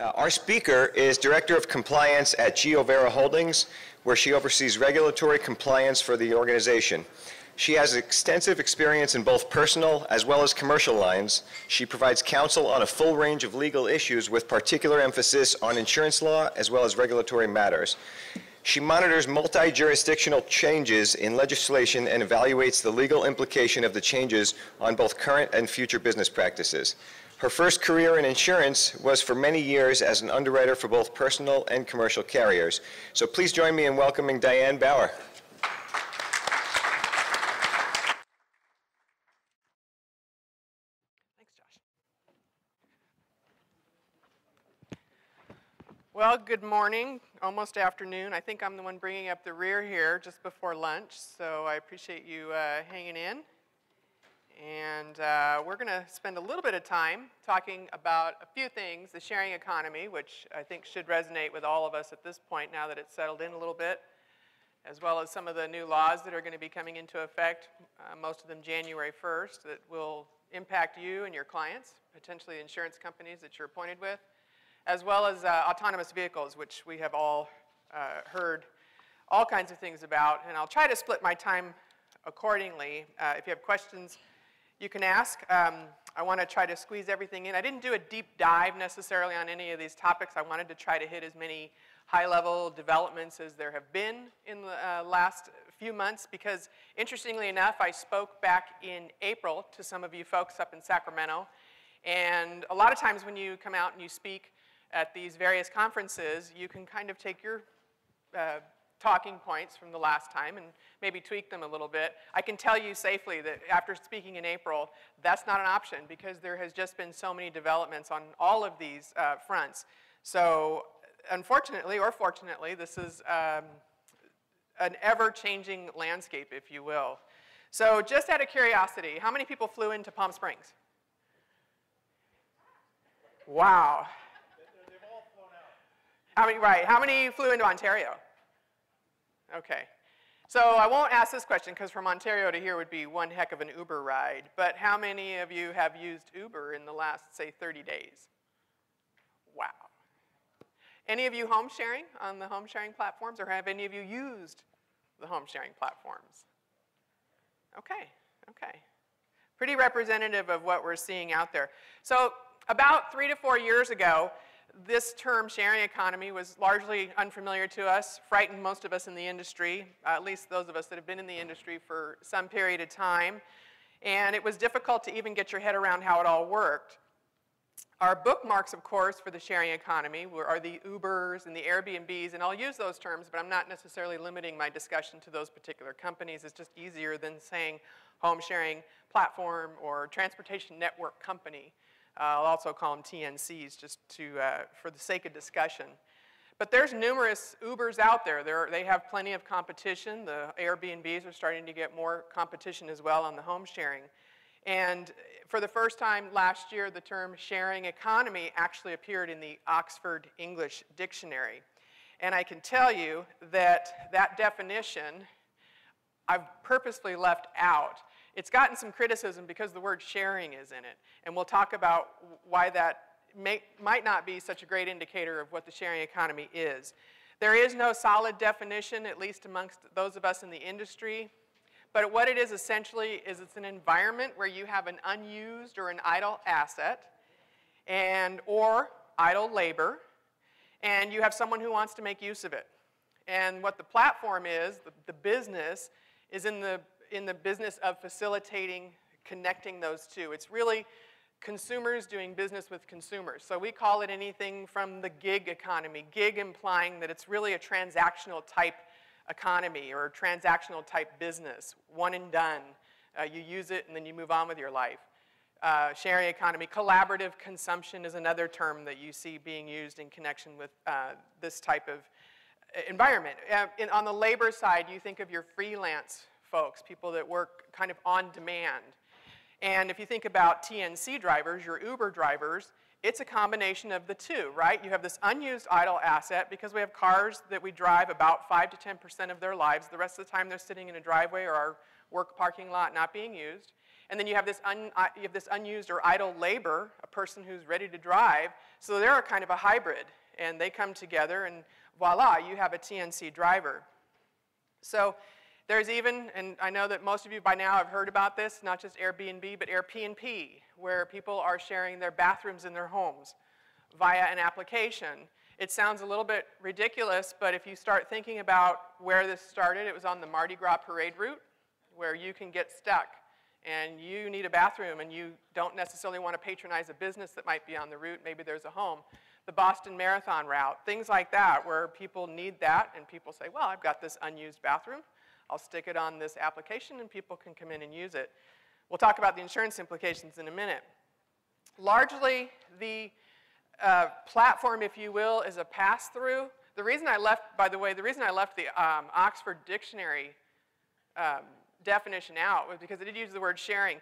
Uh, our speaker is Director of Compliance at GeoVera Holdings, where she oversees regulatory compliance for the organization. She has extensive experience in both personal as well as commercial lines. She provides counsel on a full range of legal issues with particular emphasis on insurance law as well as regulatory matters. She monitors multi-jurisdictional changes in legislation and evaluates the legal implication of the changes on both current and future business practices. Her first career in insurance was for many years as an underwriter for both personal and commercial carriers. So please join me in welcoming Diane Bauer. Well, good morning, almost afternoon. I think I'm the one bringing up the rear here just before lunch, so I appreciate you uh, hanging in. And uh, we're going to spend a little bit of time talking about a few things, the sharing economy, which I think should resonate with all of us at this point now that it's settled in a little bit, as well as some of the new laws that are going to be coming into effect, uh, most of them January 1st, that will impact you and your clients, potentially insurance companies that you're appointed with, as well as uh, autonomous vehicles, which we have all uh, heard all kinds of things about. And I'll try to split my time accordingly. Uh, if you have questions, you can ask. Um, I want to try to squeeze everything in. I didn't do a deep dive necessarily on any of these topics. I wanted to try to hit as many high-level developments as there have been in the uh, last few months because interestingly enough, I spoke back in April to some of you folks up in Sacramento. And a lot of times when you come out and you speak at these various conferences, you can kind of take your uh, talking points from the last time and maybe tweak them a little bit. I can tell you safely that after speaking in April, that's not an option because there has just been so many developments on all of these uh, fronts. So unfortunately or fortunately, this is um, an ever-changing landscape, if you will. So just out of curiosity, how many people flew into Palm Springs? Wow. How many, right, how many flew into Ontario? Okay. So I won't ask this question because from Ontario to here would be one heck of an Uber ride. But how many of you have used Uber in the last, say, 30 days? Wow. Any of you home sharing on the home sharing platforms, or have any of you used the home sharing platforms? Okay, okay. Pretty representative of what we're seeing out there. So about three to four years ago, this term, sharing economy, was largely unfamiliar to us, frightened most of us in the industry, uh, at least those of us that have been in the industry for some period of time. And it was difficult to even get your head around how it all worked. Our bookmarks, of course, for the sharing economy are the Ubers and the Airbnbs, and I'll use those terms, but I'm not necessarily limiting my discussion to those particular companies. It's just easier than saying home sharing platform or transportation network company. I'll also call them TNCs just to, uh, for the sake of discussion. But there's numerous Ubers out there. there. They have plenty of competition. The Airbnbs are starting to get more competition as well on the home sharing. And for the first time last year, the term sharing economy actually appeared in the Oxford English Dictionary. And I can tell you that that definition I've purposely left out it's gotten some criticism because the word sharing is in it. And we'll talk about why that may, might not be such a great indicator of what the sharing economy is. There is no solid definition, at least amongst those of us in the industry. But what it is essentially is it's an environment where you have an unused or an idle asset and or idle labor, and you have someone who wants to make use of it. And what the platform is, the, the business, is in the in the business of facilitating connecting those two. It's really consumers doing business with consumers. So we call it anything from the gig economy, gig implying that it's really a transactional type economy or transactional type business, one and done. Uh, you use it and then you move on with your life. Uh, sharing economy, collaborative consumption is another term that you see being used in connection with uh, this type of environment. Uh, in, on the labor side, you think of your freelance folks, people that work kind of on demand. And if you think about TNC drivers, your Uber drivers, it's a combination of the two, right? You have this unused idle asset because we have cars that we drive about 5 to 10% of their lives. The rest of the time they're sitting in a driveway or our work parking lot not being used. And then you have, this un, uh, you have this unused or idle labor, a person who's ready to drive. So they're kind of a hybrid. And they come together, and voila, you have a TNC driver. So there's even, and I know that most of you by now have heard about this, not just Airbnb, but Airpnp, where people are sharing their bathrooms in their homes via an application. It sounds a little bit ridiculous, but if you start thinking about where this started, it was on the Mardi Gras parade route, where you can get stuck and you need a bathroom and you don't necessarily want to patronize a business that might be on the route, maybe there's a home. The Boston Marathon route, things like that, where people need that and people say, well, I've got this unused bathroom. I'll stick it on this application and people can come in and use it. We'll talk about the insurance implications in a minute. Largely, the uh, platform, if you will, is a pass-through. The reason I left, by the way, the reason I left the um, Oxford Dictionary um, definition out was because it did use the word sharing.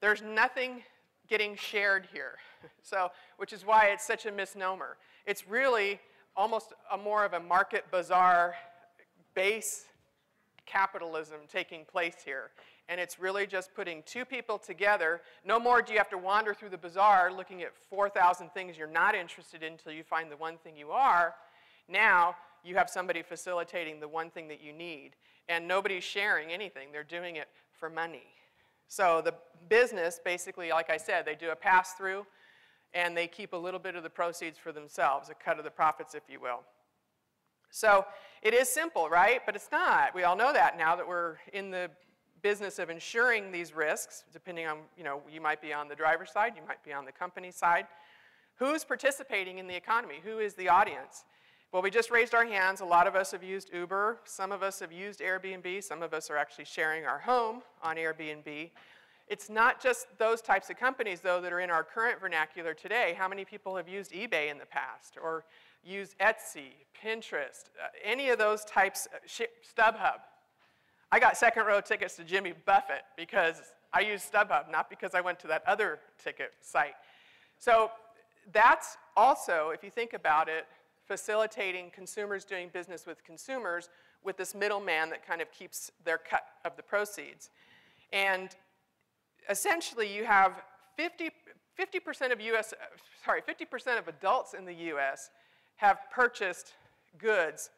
There's nothing getting shared here, so, which is why it's such a misnomer. It's really almost a more of a market bazaar base capitalism taking place here. And it's really just putting two people together. No more do you have to wander through the bazaar looking at 4,000 things you're not interested in until you find the one thing you are. Now you have somebody facilitating the one thing that you need. And nobody's sharing anything, they're doing it for money. So the business, basically, like I said, they do a pass through and they keep a little bit of the proceeds for themselves, a cut of the profits, if you will. So it is simple, right? But it's not. We all know that now that we're in the business of insuring these risks, depending on, you know, you might be on the driver's side, you might be on the company side. Who's participating in the economy? Who is the audience? Well, we just raised our hands. A lot of us have used Uber. Some of us have used Airbnb. Some of us are actually sharing our home on Airbnb. It's not just those types of companies, though, that are in our current vernacular today. How many people have used eBay in the past or used Etsy, Pinterest, uh, any of those types, uh, StubHub? I got second row tickets to Jimmy Buffett because I used StubHub, not because I went to that other ticket site. So that's also, if you think about it, facilitating consumers doing business with consumers with this middleman that kind of keeps their cut of the proceeds. And essentially you have 50, 50% of US, sorry, 50% of adults in the US have purchased goods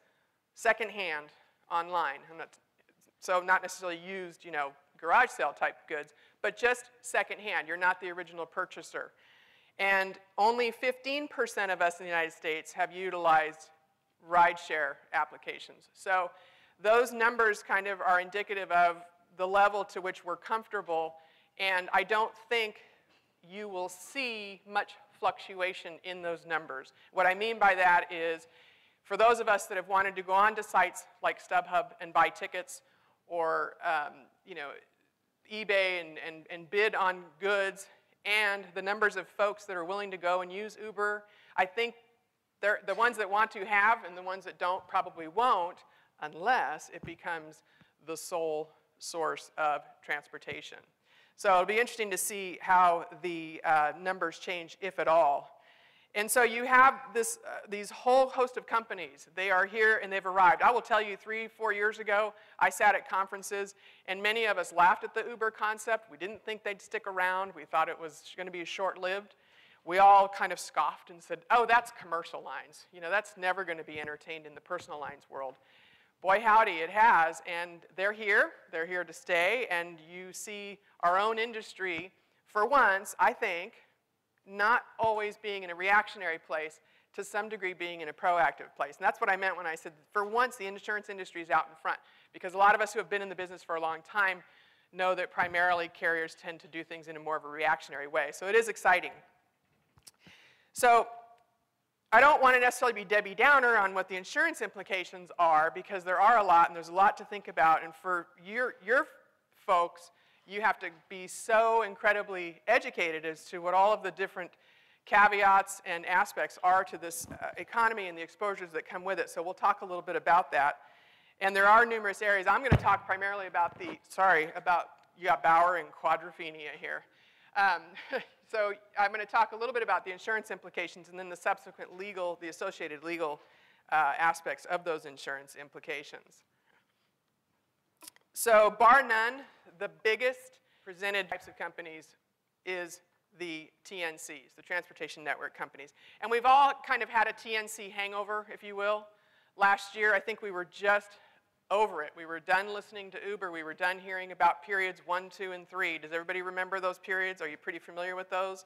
secondhand online. Not, so not necessarily used, you know, garage sale type goods, but just secondhand. You're not the original purchaser. And only 15% of us in the United States have utilized rideshare applications. So those numbers kind of are indicative of the level to which we're comfortable, and I don't think you will see much fluctuation in those numbers. What I mean by that is, for those of us that have wanted to go on to sites like StubHub and buy tickets, or um, you know, eBay and, and, and bid on goods and the numbers of folks that are willing to go and use Uber. I think the ones that want to have and the ones that don't probably won't unless it becomes the sole source of transportation. So it'll be interesting to see how the uh, numbers change, if at all, and so you have this, uh, these whole host of companies. They are here and they've arrived. I will tell you, three, four years ago, I sat at conferences and many of us laughed at the Uber concept. We didn't think they'd stick around. We thought it was going to be short-lived. We all kind of scoffed and said, oh, that's commercial lines. You know, that's never going to be entertained in the personal lines world. Boy, howdy, it has. And they're here. They're here to stay. And you see our own industry, for once, I think, not always being in a reactionary place, to some degree being in a proactive place. And that's what I meant when I said, for once, the insurance industry is out in front. Because a lot of us who have been in the business for a long time know that primarily carriers tend to do things in a more of a reactionary way. So it is exciting. So I don't want to necessarily be Debbie Downer on what the insurance implications are because there are a lot and there's a lot to think about. And for your, your folks, you have to be so incredibly educated as to what all of the different caveats and aspects are to this uh, economy and the exposures that come with it. So we'll talk a little bit about that. And there are numerous areas. I'm going to talk primarily about the, sorry, about, you got Bauer and quadrophenia here. Um, so I'm going to talk a little bit about the insurance implications and then the subsequent legal, the associated legal uh, aspects of those insurance implications. So bar none, the biggest presented types of companies is the TNCs, the Transportation Network Companies. And we've all kind of had a TNC hangover, if you will. Last year, I think we were just over it. We were done listening to Uber. We were done hearing about periods one, two, and three. Does everybody remember those periods? Are you pretty familiar with those?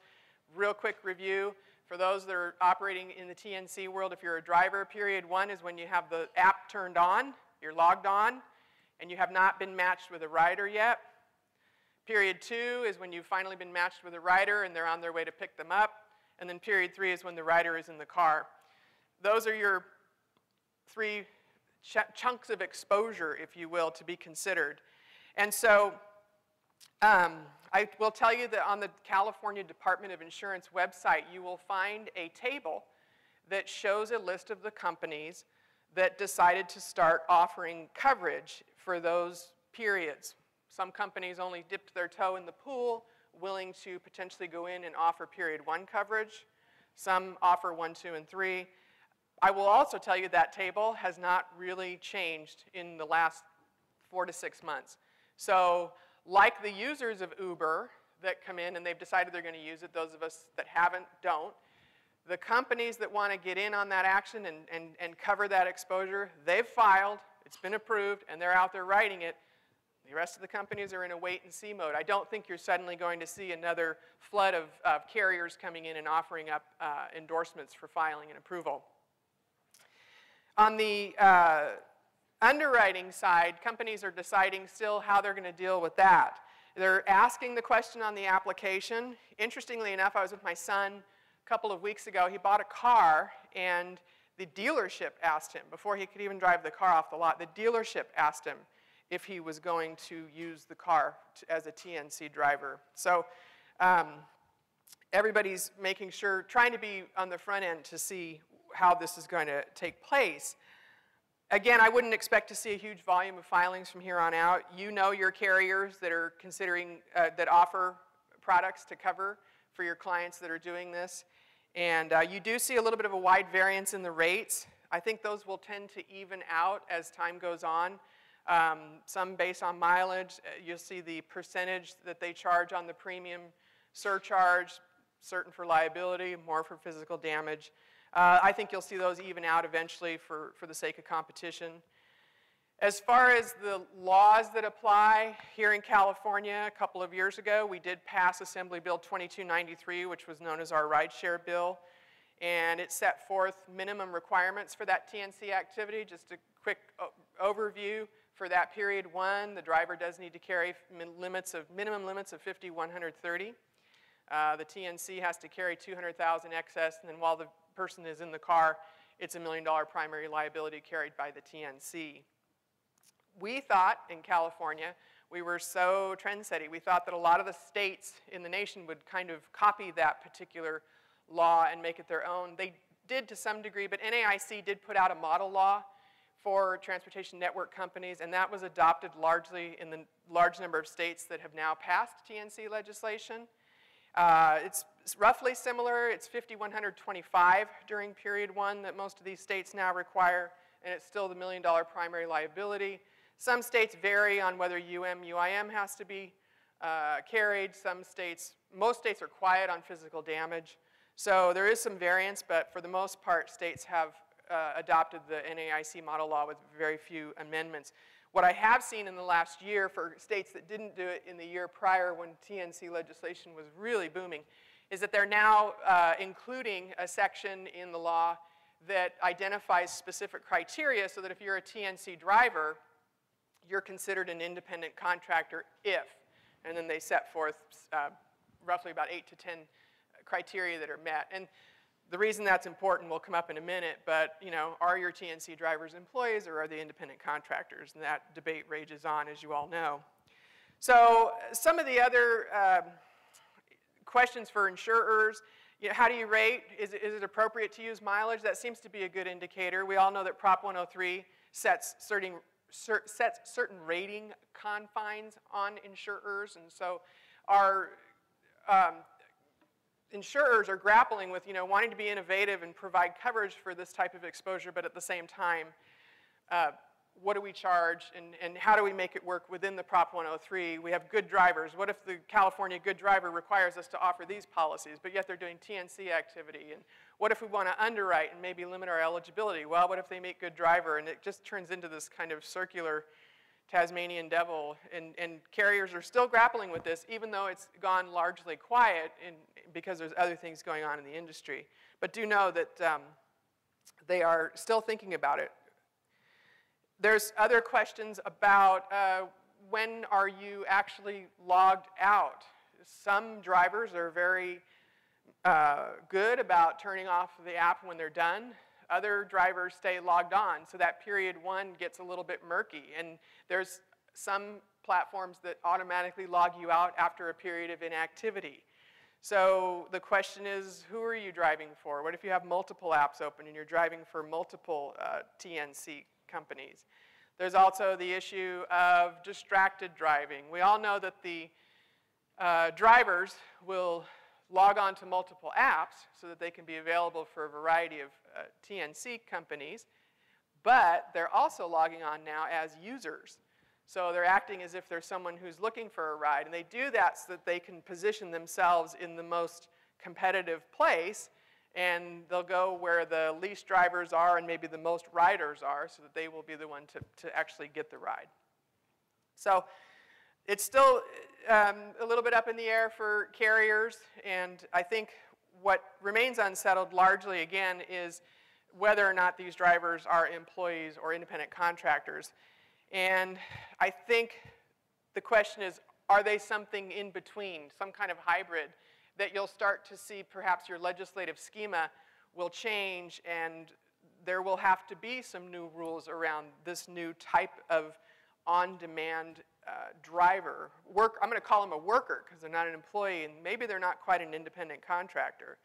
Real quick review. For those that are operating in the TNC world, if you're a driver, period one is when you have the app turned on, you're logged on, and you have not been matched with a rider yet. Period two is when you've finally been matched with a rider and they're on their way to pick them up. And then period three is when the rider is in the car. Those are your three ch chunks of exposure, if you will, to be considered. And so um, I will tell you that on the California Department of Insurance website, you will find a table that shows a list of the companies that decided to start offering coverage for those periods. Some companies only dipped their toe in the pool, willing to potentially go in and offer period one coverage. Some offer one, two, and three. I will also tell you that table has not really changed in the last four to six months. So like the users of Uber that come in and they've decided they're going to use it, those of us that haven't don't. The companies that want to get in on that action and, and, and cover that exposure, they've filed, it's been approved, and they're out there writing it. The rest of the companies are in a wait and see mode. I don't think you're suddenly going to see another flood of, of carriers coming in and offering up uh, endorsements for filing and approval. On the uh, underwriting side, companies are deciding still how they're going to deal with that. They're asking the question on the application. Interestingly enough, I was with my son a couple of weeks ago. He bought a car, and the dealership asked him, before he could even drive the car off the lot, the dealership asked him, if he was going to use the car to, as a TNC driver. So um, everybody's making sure, trying to be on the front end to see how this is going to take place. Again, I wouldn't expect to see a huge volume of filings from here on out. You know your carriers that are considering, uh, that offer products to cover for your clients that are doing this. And uh, you do see a little bit of a wide variance in the rates. I think those will tend to even out as time goes on. Um, some based on mileage. Uh, you'll see the percentage that they charge on the premium surcharge, certain for liability, more for physical damage. Uh, I think you'll see those even out eventually for, for the sake of competition. As far as the laws that apply here in California, a couple of years ago, we did pass Assembly Bill 2293, which was known as our rideshare bill. And it set forth minimum requirements for that TNC activity. Just a quick overview. For that period one, the driver does need to carry limits of, minimum limits of 50, 130. Uh, the TNC has to carry 200,000 excess, and then while the person is in the car, it's a million dollar primary liability carried by the TNC. We thought in California, we were so trendsetting, we thought that a lot of the states in the nation would kind of copy that particular law and make it their own. They did to some degree, but NAIC did put out a model law for transportation network companies, and that was adopted largely in the large number of states that have now passed TNC legislation. Uh, it's, it's, roughly similar. It's 5125 during period one that most of these states now require, and it's still the million dollar primary liability. Some states vary on whether UM, UIM has to be uh, carried. Some states, most states are quiet on physical damage. So there is some variance, but for the most part, states have uh, adopted the NAIC model law with very few amendments. What I have seen in the last year for states that didn't do it in the year prior when TNC legislation was really booming is that they're now uh, including a section in the law that identifies specific criteria so that if you're a TNC driver, you're considered an independent contractor if. And then they set forth uh, roughly about eight to 10 criteria that are met. And the reason that's important will come up in a minute, but you know, are your TNC drivers employees or are they independent contractors? And that debate rages on, as you all know. So some of the other um, questions for insurers, you know, how do you rate? Is is it appropriate to use mileage? That seems to be a good indicator. We all know that Prop 103 sets certain, sets certain rating confines on insurers, and so our um, insurers are grappling with, you know, wanting to be innovative and provide coverage for this type of exposure, but at the same time, uh, what do we charge and, and how do we make it work within the Prop 103? We have good drivers. What if the California good driver requires us to offer these policies, but yet they're doing TNC activity? And what if we want to underwrite and maybe limit our eligibility? Well, what if they make good driver? And it just turns into this kind of circular Tasmanian devil. And, and carriers are still grappling with this, even though it's gone largely quiet in, because there's other things going on in the industry. But do know that um, they are still thinking about it. There's other questions about uh, when are you actually logged out? Some drivers are very uh, good about turning off the app when they're done. Other drivers stay logged on, so that period one gets a little bit murky. And there's some platforms that automatically log you out after a period of inactivity. So the question is, who are you driving for? What if you have multiple apps open and you're driving for multiple uh, TNC companies. There's also the issue of distracted driving. We all know that the uh, drivers will log on to multiple apps so that they can be available for a variety of uh, TNC companies, but they're also logging on now as users. So they're acting as if they're someone who's looking for a ride, and they do that so that they can position themselves in the most competitive place and they'll go where the least drivers are and maybe the most riders are so that they will be the one to, to actually get the ride. So it's still um, a little bit up in the air for carriers, and I think what remains unsettled largely, again, is whether or not these drivers are employees or independent contractors. And I think the question is, are they something in between, some kind of hybrid? That you'll start to see perhaps your legislative schema will change and there will have to be some new rules around this new type of on-demand uh, driver. Work, I'm going to call them a worker because they're not an employee and maybe they're not quite an independent contractor.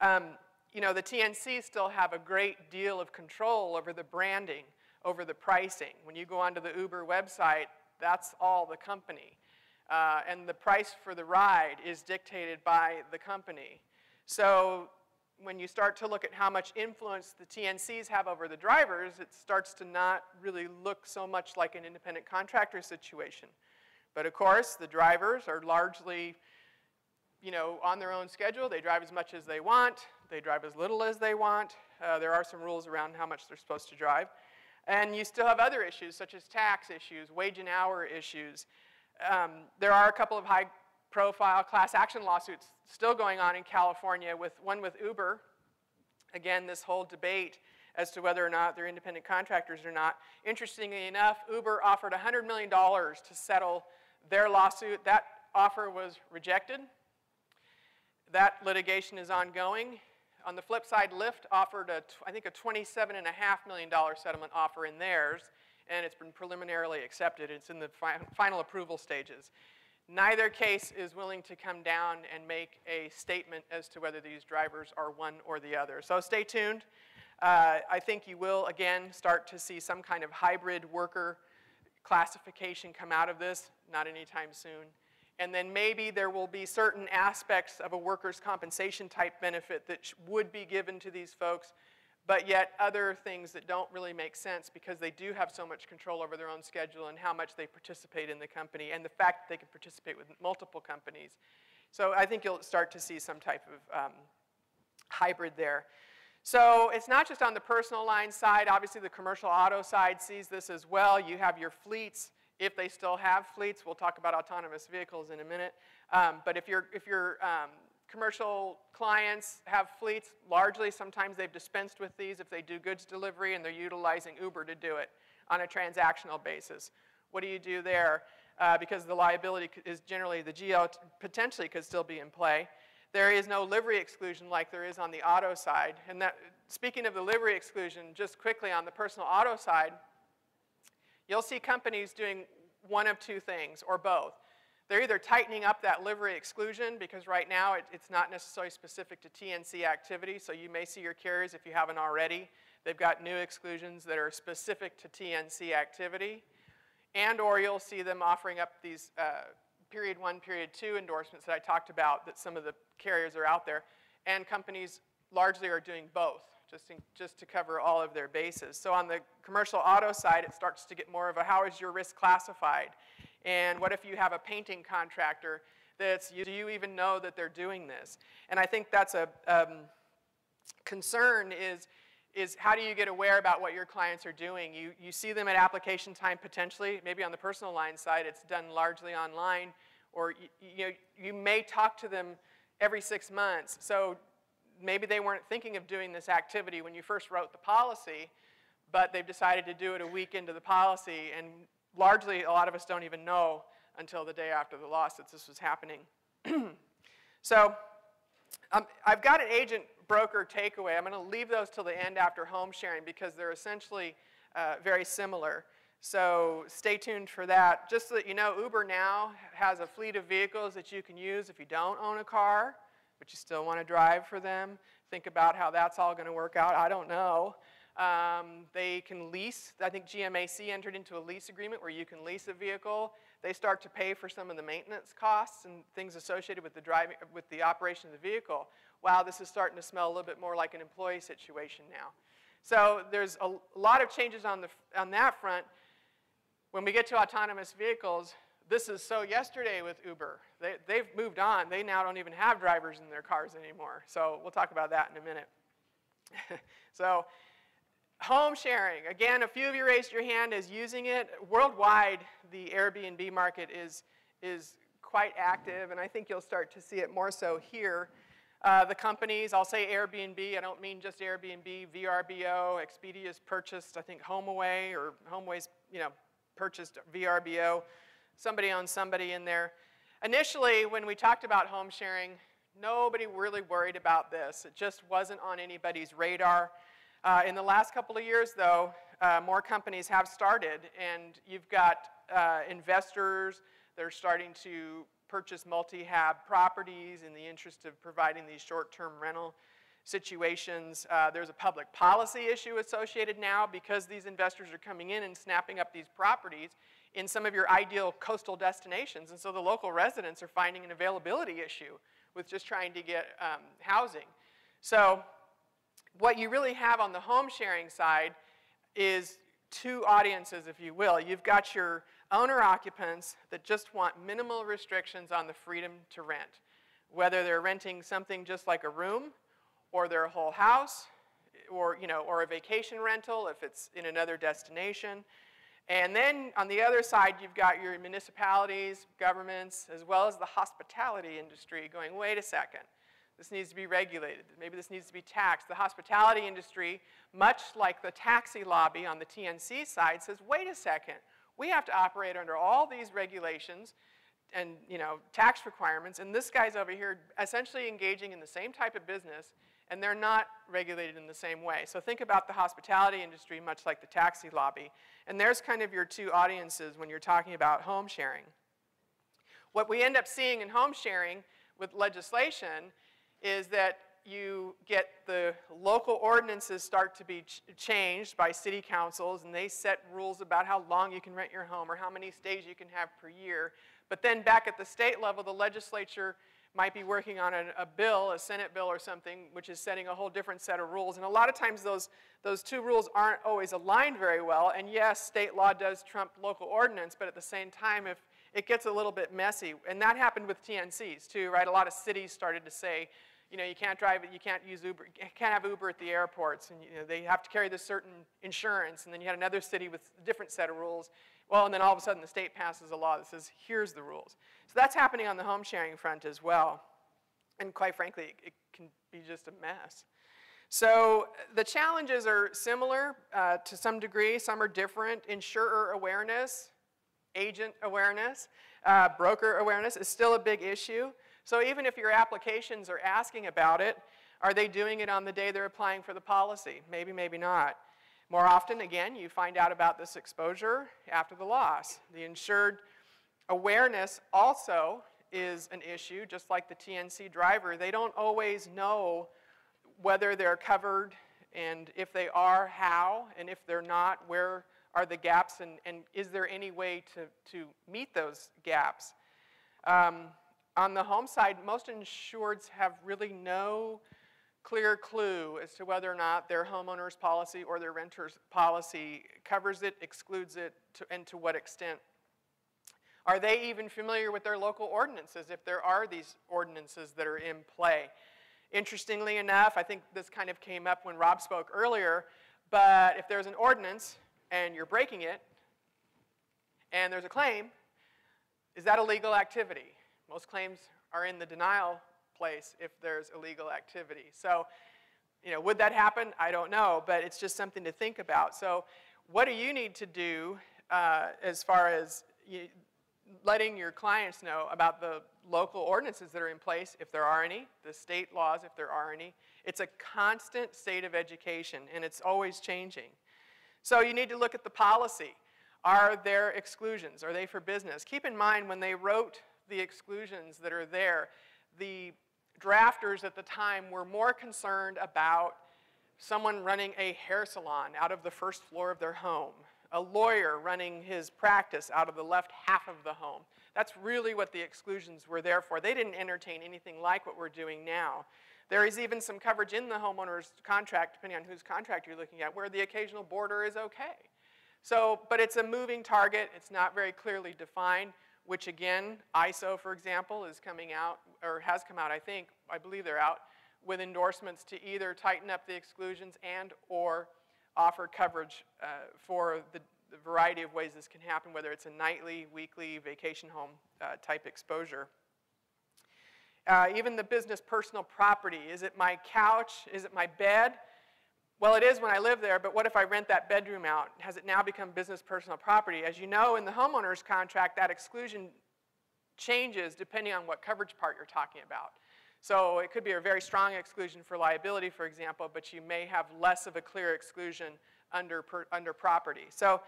Um, you know, the TNC still have a great deal of control over the branding, over the pricing. When you go onto the Uber website, that's all the company uh, and the price for the ride is dictated by the company. So when you start to look at how much influence the TNCs have over the drivers, it starts to not really look so much like an independent contractor situation. But of course, the drivers are largely you know, on their own schedule. They drive as much as they want. They drive as little as they want. Uh, there are some rules around how much they're supposed to drive. And you still have other issues, such as tax issues, wage and hour issues, um, there are a couple of high profile class action lawsuits still going on in California, with one with Uber. Again, this whole debate as to whether or not they're independent contractors or not. Interestingly enough, Uber offered $100 million to settle their lawsuit. That offer was rejected. That litigation is ongoing. On the flip side, Lyft offered, a, I think, a $27.5 million settlement offer in theirs and it's been preliminarily accepted. It's in the fi final approval stages. Neither case is willing to come down and make a statement as to whether these drivers are one or the other. So stay tuned. Uh, I think you will, again, start to see some kind of hybrid worker classification come out of this, not anytime soon. And then maybe there will be certain aspects of a workers' compensation type benefit that would be given to these folks but yet other things that don't really make sense because they do have so much control over their own schedule and how much they participate in the company and the fact that they can participate with multiple companies. So I think you'll start to see some type of um, hybrid there. So it's not just on the personal line side. Obviously, the commercial auto side sees this as well. You have your fleets, if they still have fleets. We'll talk about autonomous vehicles in a minute. Um, but if you're, if you're um, commercial clients have fleets. Largely, sometimes they've dispensed with these if they do goods delivery and they're utilizing Uber to do it on a transactional basis. What do you do there? Uh, because the liability is generally the GL potentially could still be in play. There is no livery exclusion like there is on the auto side. And that, speaking of the livery exclusion, just quickly on the personal auto side, you'll see companies doing one of two things or both. They're either tightening up that livery exclusion because right now it, it's not necessarily specific to TNC activity, so you may see your carriers, if you haven't already, they've got new exclusions that are specific to TNC activity, and or you'll see them offering up these uh, period one, period two endorsements that I talked about that some of the carriers are out there, and companies largely are doing both just, in, just to cover all of their bases. So on the commercial auto side, it starts to get more of a how is your risk classified? And what if you have a painting contractor that's, do you even know that they're doing this? And I think that's a um, concern is, is how do you get aware about what your clients are doing? You, you see them at application time potentially, maybe on the personal line side, it's done largely online, or you, you, know, you may talk to them every six months. So maybe they weren't thinking of doing this activity when you first wrote the policy, but they've decided to do it a week into the policy, and largely a lot of us don't even know until the day after the loss that this was happening. so um, I've got an agent broker takeaway. I'm going to leave those till the end after home sharing because they're essentially uh, very similar. So stay tuned for that. Just so that you know, Uber now has a fleet of vehicles that you can use if you don't own a car, but you still want to drive for them. Think about how that's all going to work out. I don't know. Um, they can lease. I think GMAC entered into a lease agreement where you can lease a vehicle. They start to pay for some of the maintenance costs and things associated with the driving, with the operation of the vehicle. Wow, this is starting to smell a little bit more like an employee situation now. So there's a lot of changes on, the, on that front. When we get to autonomous vehicles, this is so yesterday with Uber. They, they've moved on. They now don't even have drivers in their cars anymore. So we'll talk about that in a minute. so Home sharing. Again, a few of you raised your hand as using it. Worldwide, the Airbnb market is, is quite active, and I think you'll start to see it more so here. Uh, the companies, I'll say Airbnb, I don't mean just Airbnb, VRBO, Expedia's purchased, I think, HomeAway, or HomeAway's, you know, purchased VRBO. Somebody owns somebody in there. Initially, when we talked about home sharing, nobody really worried about this. It just wasn't on anybody's radar. Uh, in the last couple of years, though, uh, more companies have started, and you've got uh, investors that are starting to purchase multi-hab properties in the interest of providing these short-term rental situations. Uh, there's a public policy issue associated now because these investors are coming in and snapping up these properties in some of your ideal coastal destinations, and so the local residents are finding an availability issue with just trying to get um, housing. So what you really have on the home sharing side is two audiences, if you will. You've got your owner occupants that just want minimal restrictions on the freedom to rent, whether they're renting something just like a room or their whole house or, you know, or a vacation rental if it's in another destination. And then on the other side, you've got your municipalities, governments, as well as the hospitality industry going, wait a second. This needs to be regulated. Maybe this needs to be taxed. The hospitality industry, much like the taxi lobby on the TNC side, says, wait a second, we have to operate under all these regulations and you know, tax requirements, and this guy's over here essentially engaging in the same type of business, and they're not regulated in the same way. So think about the hospitality industry much like the taxi lobby. And there's kind of your two audiences when you're talking about home sharing. What we end up seeing in home sharing with legislation is that you get the local ordinances start to be ch changed by city councils and they set rules about how long you can rent your home or how many stays you can have per year. But then back at the state level, the legislature might be working on a, a, bill, a Senate bill or something, which is setting a whole different set of rules. And a lot of times those, those two rules aren't always aligned very well. And yes, state law does trump local ordinance, but at the same time, if it gets a little bit messy, and that happened with TNCs too, right? A lot of cities started to say, you know, you can't drive it, you can't use Uber, you can't have Uber at the airports, and you know, they have to carry this certain insurance, and then you had another city with a different set of rules. Well, and then all of a sudden the state passes a law that says, here's the rules. So that's happening on the home sharing front as well. And quite frankly, it can be just a mess. So the challenges are similar uh, to some degree. Some are different. Insurer awareness, agent awareness, uh, broker awareness is still a big issue. So even if your applications are asking about it, are they doing it on the day they're applying for the policy? Maybe, maybe not. More often, again, you find out about this exposure after the loss. The insured awareness also is an issue, just like the TNC driver. They don't always know whether they're covered and if they are, how, and if they're not, where are the gaps, and, and is there any way to, to meet those gaps? Um, on the home side, most insureds have really no clear clue as to whether or not their homeowner's policy or their renter's policy covers it, excludes it, to, and to what extent. Are they even familiar with their local ordinances if there are these ordinances that are in play? Interestingly enough, I think this kind of came up when Rob spoke earlier, but if there's an ordinance and you're breaking it and there's a claim, is that a legal activity? Most claims are in the denial place if there's illegal activity. So, you know, would that happen? I don't know, but it's just something to think about. So, what do you need to do uh, as far as you, letting your clients know about the local ordinances that are in place, if there are any, the state laws, if there are any. It's a constant state of education, and it's always changing. So you need to look at the policy. Are there exclusions? Are they for business? Keep in mind when they wrote the exclusions that are there, the drafters at the time were more concerned about someone running a hair salon out of the first floor of their home, a lawyer running his practice out of the left half of the home. That's really what the exclusions were there for. They didn't entertain anything like what we're doing now. There is even some coverage in the homeowner's contract, depending on whose contract you're looking at, where the occasional boarder is okay. So, but it's a moving target. It's not very clearly defined which again, ISO, for example, is coming out, or has come out, I think, I believe they're out, with endorsements to either tighten up the exclusions and or offer coverage uh, for the, the, variety of ways this can happen, whether it's a nightly, weekly, vacation home uh, type exposure. Uh, even the business personal property. Is it my couch? Is it my bed? Well, it is when I live there, but what if I rent that bedroom out? Has it now become business personal property? As you know, in the homeowner's contract, that exclusion changes depending on what coverage part you're talking about. So it could be a very strong exclusion for liability, for example, but you may have less of a clear exclusion under, per, under property. So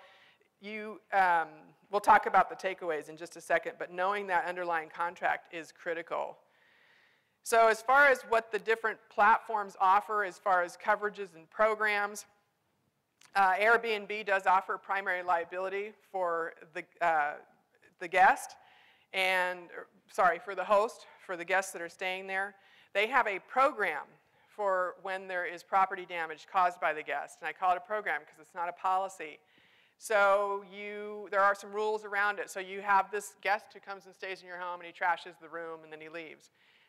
you, um, we'll talk about the takeaways in just a second, but knowing that underlying contract is critical. So as far as what the different platforms offer as far as coverages and programs, uh, Airbnb does offer primary liability for the, uh, the guest and, sorry, for the host, for the guests that are staying there. They have a program for when there is property damage caused by the guest. And I call it a program because it's not a policy. So you, there are some rules around it. So you have this guest who comes and stays in your home and he trashes the room and then he leaves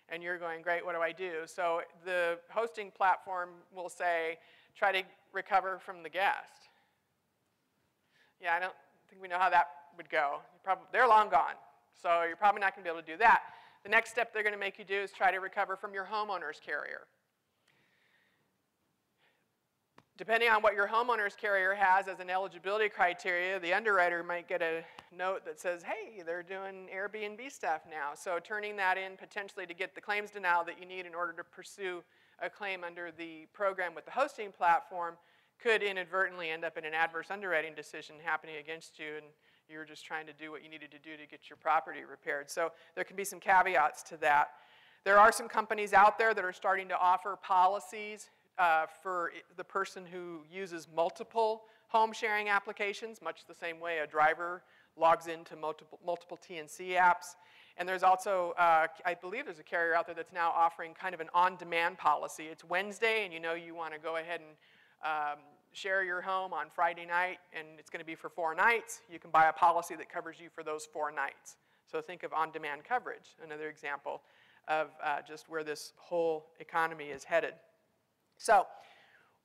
and you're going, great, what do I do? So the hosting platform will say, try to recover from the guest. Yeah, I don't think we know how that would go. Probably, they're long gone, so you're probably not going to be able to do that. The next step they're going to make you do is try to recover from your homeowner's carrier. Depending on what your homeowner's carrier has as an eligibility criteria, the underwriter might get a note that says, hey, they're doing Airbnb stuff now. So turning that in potentially to get the claims denial that you need in order to pursue a claim under the program with the hosting platform could inadvertently end up in an adverse underwriting decision happening against you and you were just trying to do what you needed to do to get your property repaired. So there can be some caveats to that. There are some companies out there that are starting to offer policies uh, for the person who uses multiple home sharing applications, much the same way a driver logs into multiple, multiple TNC apps. And there's also, uh, I believe there's a carrier out there that's now offering kind of an on-demand policy. It's Wednesday and you know you want to go ahead and um, share your home on Friday night and it's going to be for four nights. You can buy a policy that covers you for those four nights. So think of on-demand coverage, another example of uh, just where this whole economy is headed. So,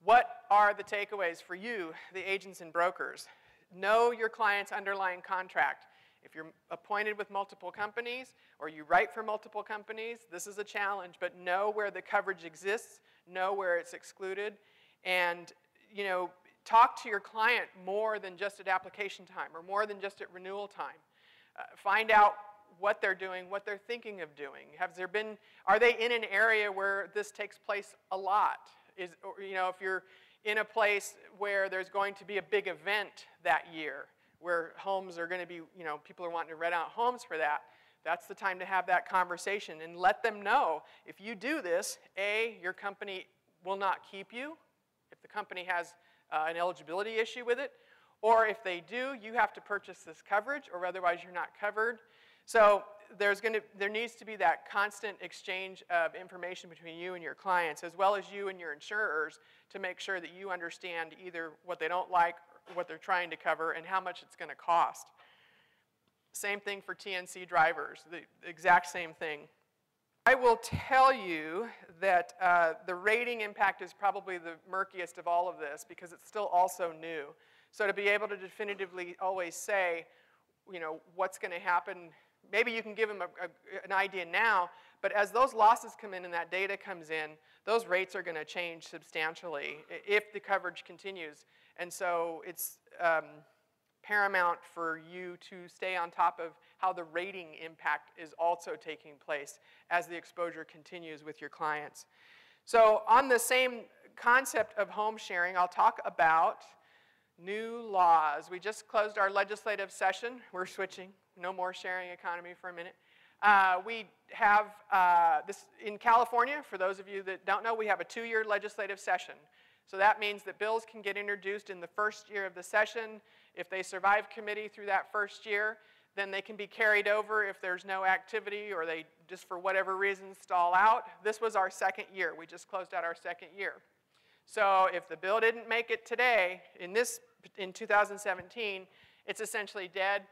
what are the takeaways for you, the agents and brokers? Know your client's underlying contract. If you're appointed with multiple companies or you write for multiple companies, this is a challenge, but know where the coverage exists, know where it's excluded, and you know, talk to your client more than just at application time or more than just at renewal time. Uh, find out what they're doing, what they're thinking of doing. Have there been, are they in an area where this takes place a lot? Is, you know, if you're in a place where there's going to be a big event that year, where homes are going to be, you know, people are wanting to rent out homes for that, that's the time to have that conversation and let them know if you do this, A, your company will not keep you if the company has uh, an eligibility issue with it, or if they do, you have to purchase this coverage, or otherwise you're not covered. So there's going to, there needs to be that constant exchange of information between you and your clients, as well as you and your insurers, to make sure that you understand either what they don't like, what they're trying to cover, and how much it's going to cost. Same thing for TNC drivers, the exact same thing. I will tell you that uh, the rating impact is probably the murkiest of all of this because it's still also new. So to be able to definitively always say, you know, what's going to happen, maybe you can give them a, a, an idea now, but as those losses come in and that data comes in, those rates are going to change substantially if the coverage continues. And so it's um, paramount for you to stay on top of how the rating impact is also taking place as the exposure continues with your clients. So on the same concept of home sharing, I'll talk about new laws. We just closed our legislative session. We're switching. No more sharing economy for a minute. Uh, we have uh, this in California, for those of you that don't know, we have a two-year legislative session. So that means that bills can get introduced in the first year of the session. If they survive committee through that first year, then they can be carried over if there's no activity or they just for whatever reason stall out. This was our second year. We just closed out our second year. So if the bill didn't make it today, in this in 2017, it's essentially dead.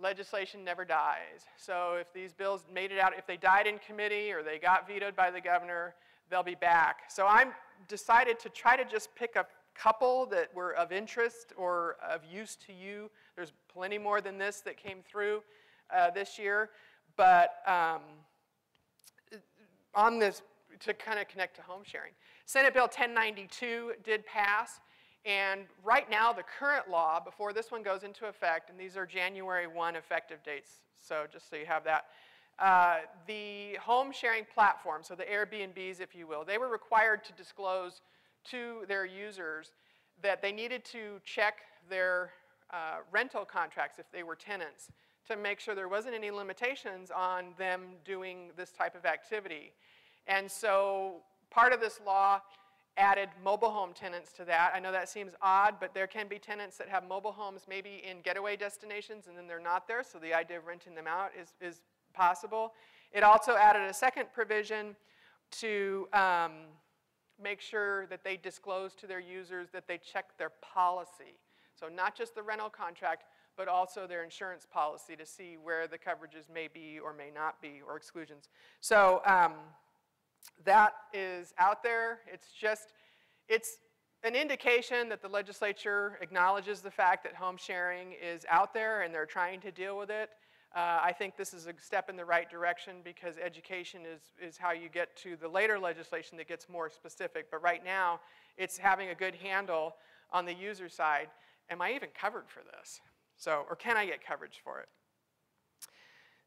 Legislation never dies. So if these bills made it out, if they died in committee or they got vetoed by the governor, they'll be back. So I'm decided to try to just pick a couple that were of interest or of use to you. There's plenty more than this that came through uh, this year. But um, on this, to kind of connect to home sharing, Senate Bill 1092 did pass. And right now, the current law, before this one goes into effect, and these are January 1 effective dates, so just so you have that, uh, the home sharing platform, so the Airbnbs, if you will, they were required to disclose to their users that they needed to check their uh, rental contracts if they were tenants to make sure there wasn't any limitations on them doing this type of activity. And so part of this law added mobile home tenants to that. I know that seems odd, but there can be tenants that have mobile homes maybe in getaway destinations and then they're not there, so the idea of renting them out is, is possible. It also added a second provision to um, make sure that they disclose to their users that they check their policy. So not just the rental contract, but also their insurance policy to see where the coverages may be or may not be or exclusions. So um, that is out there. It's just, it's an indication that the legislature acknowledges the fact that home sharing is out there and they're trying to deal with it. Uh, I think this is a step in the right direction because education is, is how you get to the later legislation that gets more specific. But right now, it's having a good handle on the user side. Am I even covered for this? So, or can I get coverage for it?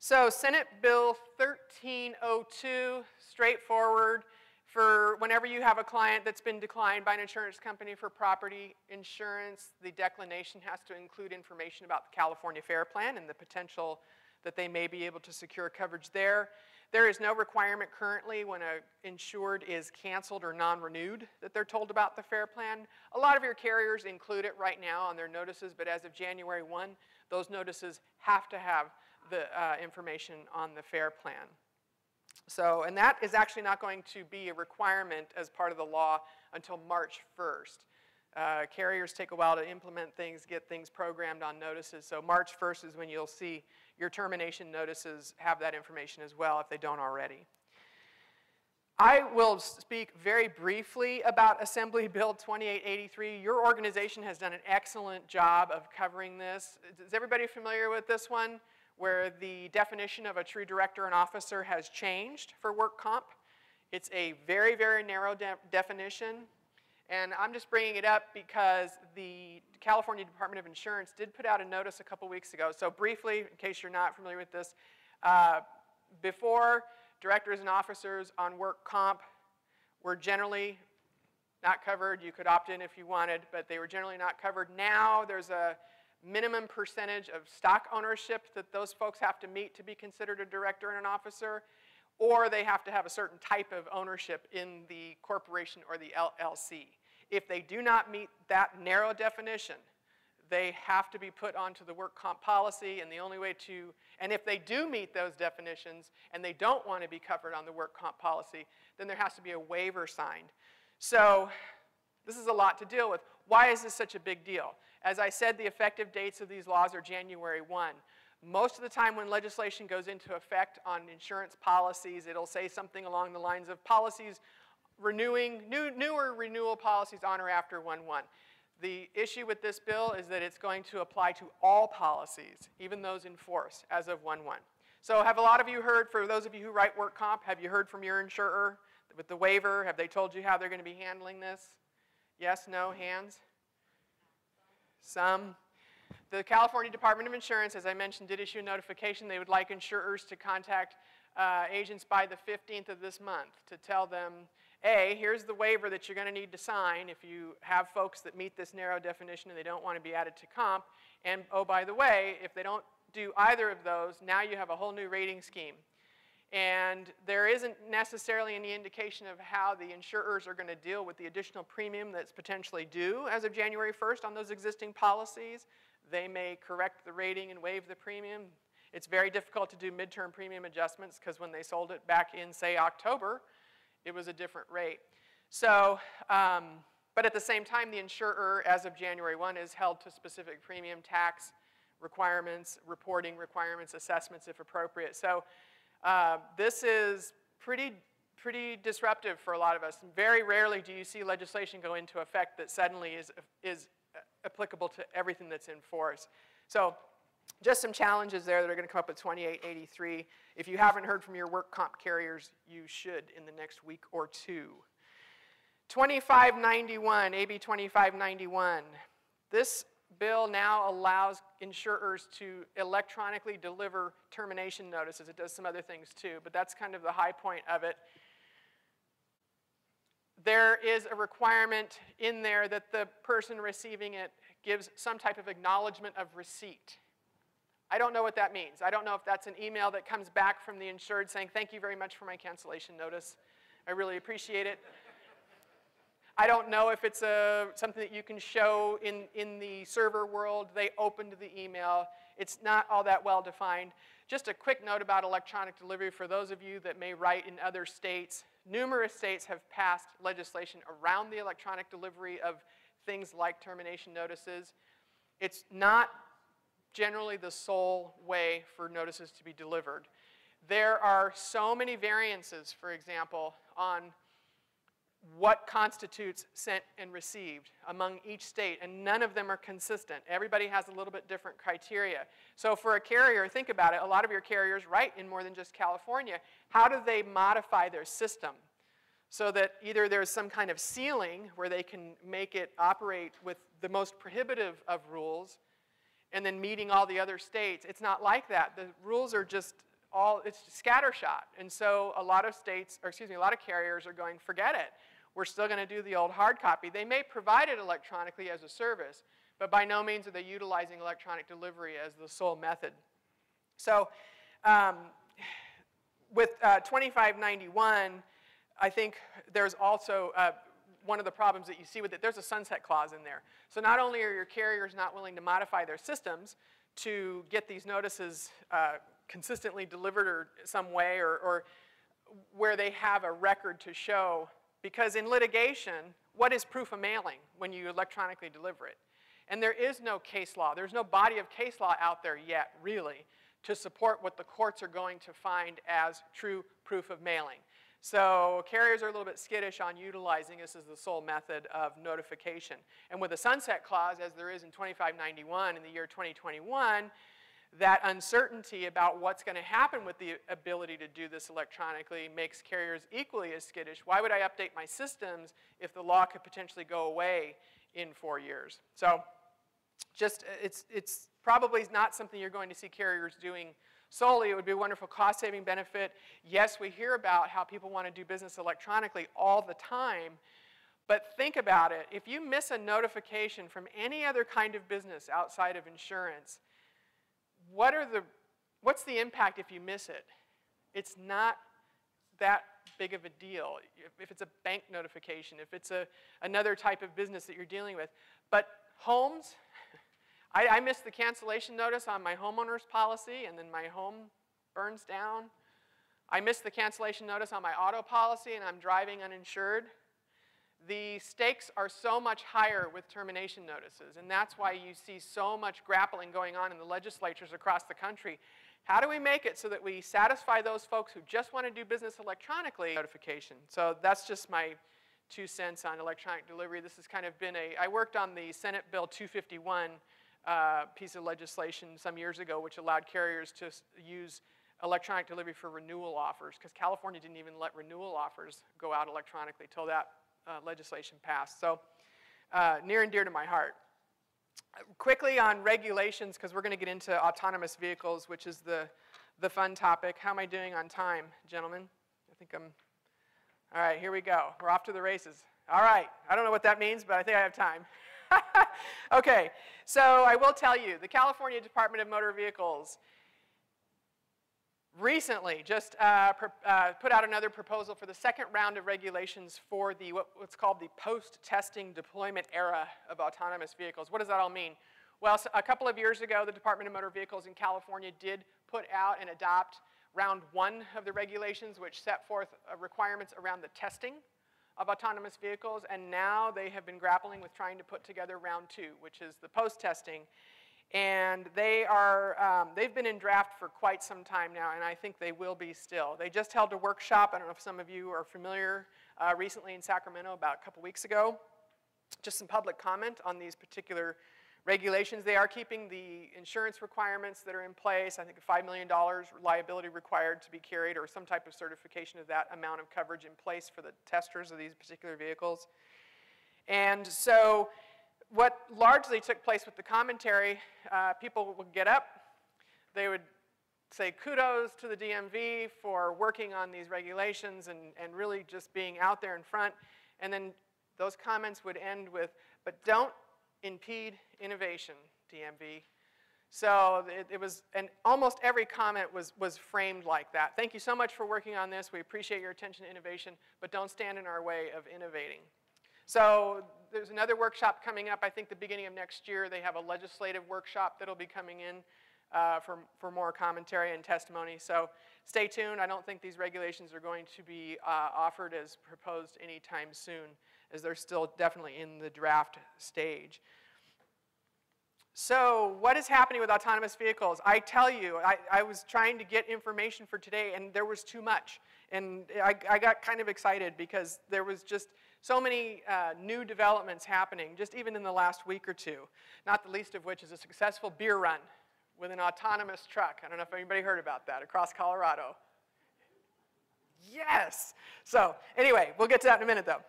So, Senate Bill 1302, straightforward for whenever you have a client that's been declined by an insurance company for property insurance, the declination has to include information about the California Fair Plan and the potential that they may be able to secure coverage there. There is no requirement currently when an insured is canceled or non-renewed that they're told about the FAIR plan. A lot of your carriers include it right now on their notices, but as of January 1, those notices have to have the uh, information on the FAIR plan. So, and that is actually not going to be a requirement as part of the law until March 1st. Uh, carriers take a while to implement things, get things programmed on notices. So March 1st is when you'll see your termination notices have that information as well if they don't already. I will speak very briefly about Assembly Bill 2883. Your organization has done an excellent job of covering this. Is everybody familiar with this one? Where the definition of a true director and officer has changed for work comp. It's a very, very narrow de definition. And I'm just bringing it up because the California Department of Insurance did put out a notice a couple weeks ago. So briefly, in case you're not familiar with this, uh, before directors and officers on work comp were generally not covered. You could opt in if you wanted, but they were generally not covered. Now there's a minimum percentage of stock ownership that those folks have to meet to be considered a director and an officer or they have to have a certain type of ownership in the corporation or the LLC. If they do not meet that narrow definition, they have to be put onto the work comp policy, and the only way to, and if they do meet those definitions and they don't want to be covered on the work comp policy, then there has to be a waiver signed. So this is a lot to deal with. Why is this such a big deal? As I said, the effective dates of these laws are January 1. Most of the time when legislation goes into effect on insurance policies, it'll say something along the lines of policies renewing, new, newer renewal policies on or after 1-1. The issue with this bill is that it's going to apply to all policies, even those in force, as of 1-1. So have a lot of you heard, for those of you who write work comp, have you heard from your insurer with the waiver? Have they told you how they're going to be handling this? Yes, no, hands? Some. The California Department of Insurance, as I mentioned, did issue a notification. They would like insurers to contact uh, agents by the 15th of this month to tell them, A, here's the waiver that you're going to need to sign if you have folks that meet this narrow definition and they don't want to be added to comp. And oh, by the way, if they don't do either of those, now you have a whole new rating scheme. And there isn't necessarily any indication of how the insurers are going to deal with the additional premium that's potentially due as of January 1st on those existing policies. They may correct the rating and waive the premium. It's very difficult to do midterm premium adjustments because when they sold it back in, say, October, it was a different rate. So, um, but at the same time, the insurer, as of January 1, is held to specific premium tax requirements, reporting requirements, assessments if appropriate. So uh, this is pretty, pretty disruptive for a lot of us. Very rarely do you see legislation go into effect that suddenly is, is applicable to everything that's in force. So just some challenges there that are going to come up with 2883. If you haven't heard from your work comp carriers, you should in the next week or two. 2591, AB 2591. This bill now allows insurers to electronically deliver termination notices. It does some other things too, but that's kind of the high point of it. There is a requirement in there that the person receiving it gives some type of acknowledgement of receipt. I don't know what that means. I don't know if that's an email that comes back from the insured saying, thank you very much for my cancellation notice. I really appreciate it. I don't know if it's a, something that you can show in, in the server world. They opened the email. It's not all that well defined. Just a quick note about electronic delivery for those of you that may write in other states. Numerous states have passed legislation around the electronic delivery of things like termination notices. It's not generally the sole way for notices to be delivered. There are so many variances, for example, on what constitutes sent and received among each state, and none of them are consistent. Everybody has a little bit different criteria. So for a carrier, think about it, a lot of your carriers write in more than just California. How do they modify their system so that either there's some kind of ceiling where they can make it operate with the most prohibitive of rules and then meeting all the other states? It's not like that. The rules are just all, it's scattershot. And so a lot of states, or excuse me, a lot of carriers are going, forget it we're still going to do the old hard copy. They may provide it electronically as a service, but by no means are they utilizing electronic delivery as the sole method. So um, with uh, 2591, I think there's also uh, one of the problems that you see with it, there's a sunset clause in there. So not only are your carriers not willing to modify their systems to get these notices uh, consistently delivered or some way or, or where they have a record to show because in litigation, what is proof of mailing when you electronically deliver it? And there is no case law. There's no body of case law out there yet, really, to support what the courts are going to find as true proof of mailing. So carriers are a little bit skittish on utilizing this as the sole method of notification. And with a sunset clause, as there is in 2591 in the year 2021, that uncertainty about what's going to happen with the ability to do this electronically makes carriers equally as skittish. Why would I update my systems if the law could potentially go away in four years? So just uh, it's, it's probably not something you're going to see carriers doing solely. It would be a wonderful cost-saving benefit. Yes, we hear about how people want to do business electronically all the time, but think about it. If you miss a notification from any other kind of business outside of insurance, what are the, what's the impact if you miss it? It's not that big of a deal. If it's a bank notification, if it's a, another type of business that you're dealing with. But homes, I, I missed the cancellation notice on my homeowner's policy, and then my home burns down. I missed the cancellation notice on my auto policy, and I'm driving uninsured. The stakes are so much higher with termination notices, and that's why you see so much grappling going on in the legislatures across the country. How do we make it so that we satisfy those folks who just want to do business electronically notification? So that's just my two cents on electronic delivery. This has kind of been a, I worked on the Senate Bill 251 uh, piece of legislation some years ago, which allowed carriers to use electronic delivery for renewal offers, because California didn't even let renewal offers go out electronically till that uh, legislation passed. So uh, near and dear to my heart. Quickly on regulations, because we're going to get into autonomous vehicles, which is the, the fun topic. How am I doing on time, gentlemen? I think I'm, all right, here we go. We're off to the races. All right, I don't know what that means, but I think I have time. okay, so I will tell you, the California Department of Motor Vehicles recently just uh, uh, put out another proposal for the second round of regulations for the what, what's called the post-testing deployment era of autonomous vehicles. What does that all mean? Well, so a couple of years ago, the Department of Motor Vehicles in California did put out and adopt round one of the regulations, which set forth uh, requirements around the testing of autonomous vehicles, and now they have been grappling with trying to put together round two, which is the post-testing. And they are, um, they've been in draft for quite some time now, and I think they will be still. They just held a workshop, I don't know if some of you are familiar, uh, recently in Sacramento about a couple weeks ago. Just some public comment on these particular regulations. They are keeping the insurance requirements that are in place. I think $5 million liability required to be carried or some type of certification of that amount of coverage in place for the testers of these particular vehicles. And so what largely took place with the commentary, uh, people would get up, they would say kudos to the DMV for working on these regulations and, and really just being out there in front. And then those comments would end with, but don't impede innovation, DMV. So it, it, was, and almost every comment was, was framed like that. Thank you so much for working on this. We appreciate your attention to innovation, but don't stand in our way of innovating. So there's another workshop coming up, I think the beginning of next year. They have a legislative workshop that'll be coming in uh, for, for more commentary and testimony. So stay tuned. I don't think these regulations are going to be uh, offered as proposed anytime soon, as they're still definitely in the draft stage. So what is happening with autonomous vehicles? I tell you, I, I was trying to get information for today, and there was too much. And I, I got kind of excited because there was just so many uh, new developments happening, just even in the last week or two, not the least of which is a successful beer run with an autonomous truck. I don't know if anybody heard about that across Colorado. Yes! So, anyway, we'll get to that in a minute though.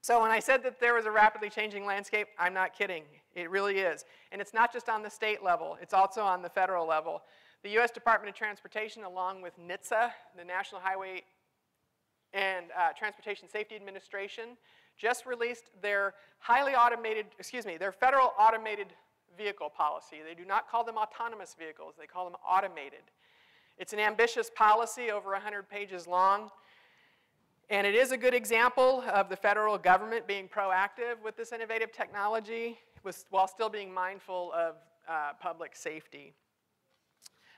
So, when I said that there was a rapidly changing landscape, I'm not kidding. It really is. And it's not just on the state level, it's also on the federal level. The U.S. Department of Transportation, along with NHTSA, the National Highway and uh, Transportation Safety Administration just released their highly automated, excuse me, their federal automated vehicle policy. They do not call them autonomous vehicles, they call them automated. It's an ambitious policy, over 100 pages long. And it is a good example of the federal government being proactive with this innovative technology while still being mindful of uh, public safety.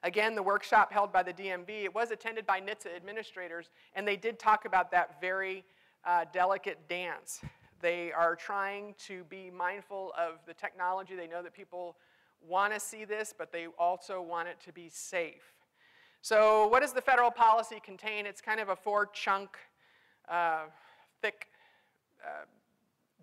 Again, the workshop held by the DMV, it was attended by NHTSA administrators, and they did talk about that very uh, delicate dance. They are trying to be mindful of the technology. They know that people want to see this, but they also want it to be safe. So what does the federal policy contain? It's kind of a four-chunk, uh, thick uh,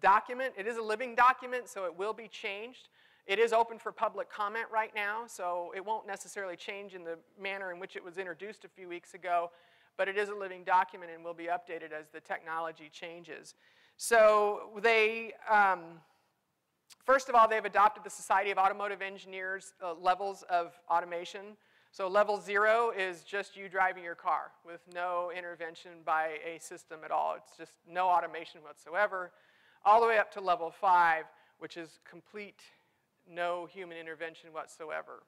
document. It is a living document, so it will be changed. It is open for public comment right now, so it won't necessarily change in the manner in which it was introduced a few weeks ago, but it is a living document and will be updated as the technology changes. So they, um, first of all, they've adopted the Society of Automotive Engineers uh, levels of automation. So level zero is just you driving your car with no intervention by a system at all. It's just no automation whatsoever. All the way up to level five, which is complete no human intervention whatsoever.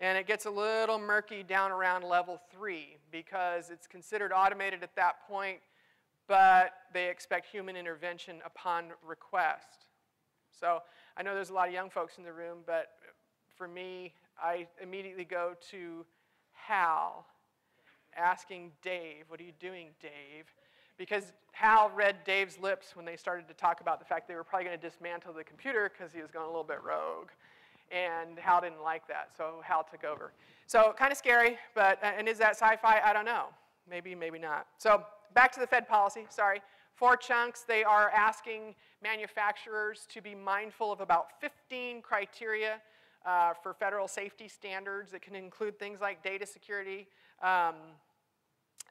And it gets a little murky down around level three because it's considered automated at that point, but they expect human intervention upon request. So I know there's a lot of young folks in the room, but for me, I immediately go to Hal, asking Dave, What are you doing, Dave? Because Hal read Dave's lips when they started to talk about the fact they were probably going to dismantle the computer because he was going a little bit rogue. And Hal didn't like that, so Hal took over. So kind of scary, but, and is that sci-fi? I don't know. Maybe, maybe not. So back to the Fed policy, sorry. Four chunks, they are asking manufacturers to be mindful of about 15 criteria uh, for federal safety standards that can include things like data security, um,